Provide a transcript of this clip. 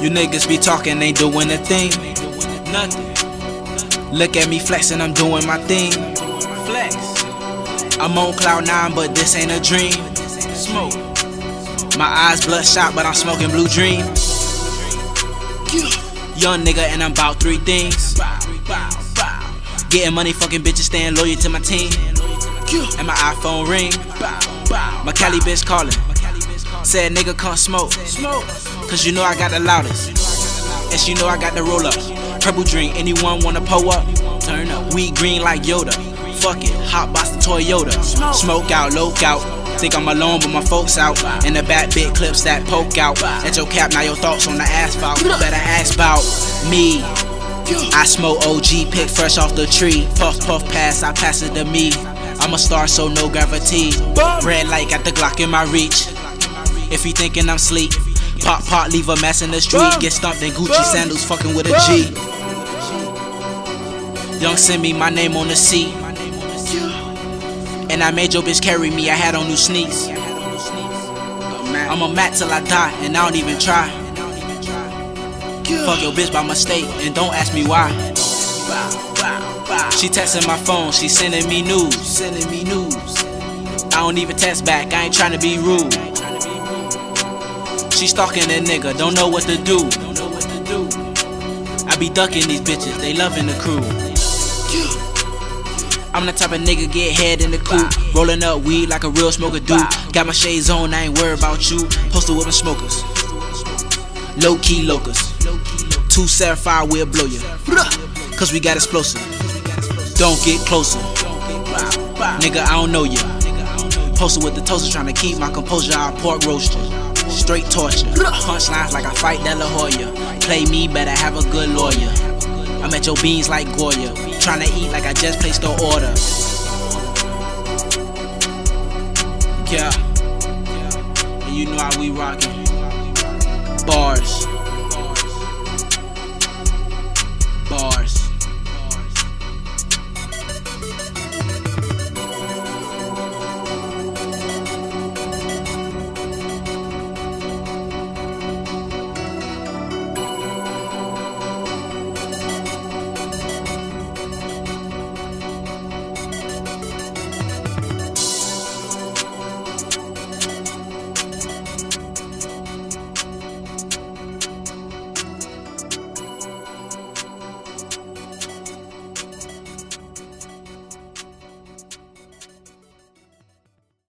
You niggas be talking, ain't doing a thing. Nothing. Look at me flexing, I'm doing my thing. I'm on cloud nine, but this ain't a dream. Smoke. My eyes bloodshot, but I'm smoking blue dream. Young nigga, and I'm about three things. Getting money, fucking bitches, staying loyal to my team. And my iPhone ring. My Cali bitch calling. Said nigga come smoke. Cause you know I got the loudest. And she know I got the roll up. Purple drink, anyone wanna pull up? Turn up. We green like Yoda. Fuck it, hot box the Toyota. Smoke out, loke out. Think I'm alone, but my folks out. In the back, big clips that poke out. At your cap, now your thoughts on the asphalt. Better ask about me. I smoke OG, pick fresh off the tree. Puff, puff, pass, I pass it to me. I'm a star, so no gravity. Red light got the Glock in my reach. If you thinking I'm sleep, pop, pop, leave a mess in the street. Get stumped in Gucci sandals, fucking with a G. Yung Simmie my name on the seat. And I made your bitch carry me, I had on new sneaks. I'm a mat till I die, and I don't even try. Fuck your bitch by mistake, and don't ask me why. She texting my phone, she sending me news, sending me news. I don't even text back, I ain't trying to be rude. She stalking a nigga, don't know what to do. I be ducking these bitches, they loving the crew. I'm the type of nigga get head in the coupe. Rolling up weed like a real smoker do. Got my shades on, I ain't worried about you. Posted with my smokers. Low key locus. Two Sapphire will blow you. Cause we got explosive. Don't get closer. Nigga, I don't know you. Posted with the toaster, trying to keep my composure. I pork roaster. Straight torture. Punchlines like I fight De La Hoya. Play me, better have a good lawyer. I'm at your beans like Goya. Trying to eat like I just placed the order. Yeah. And you know how we rockin'. Bars.